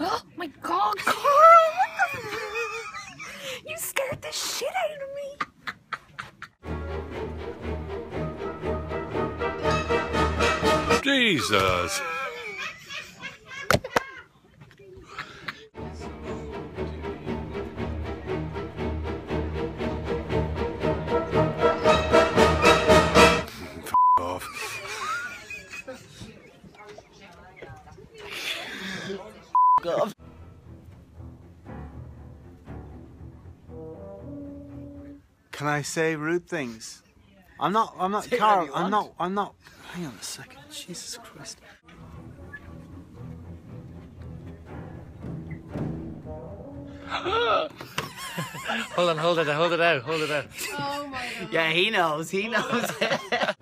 Oh my god, Carl! You scared the shit out of me! Jesus. Can I say rude things? I'm not. I'm not. Carl. I'm not. I'm not. Hang on a second. Jesus Christ. Hold on, hold it, hold it out, hold it out. Oh my god. Yeah, he knows. He knows.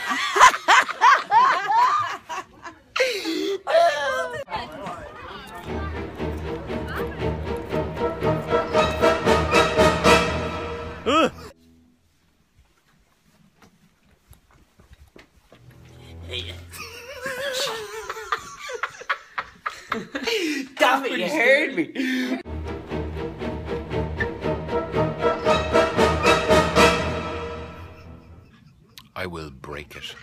he? Damn it, you heard me. I will break it.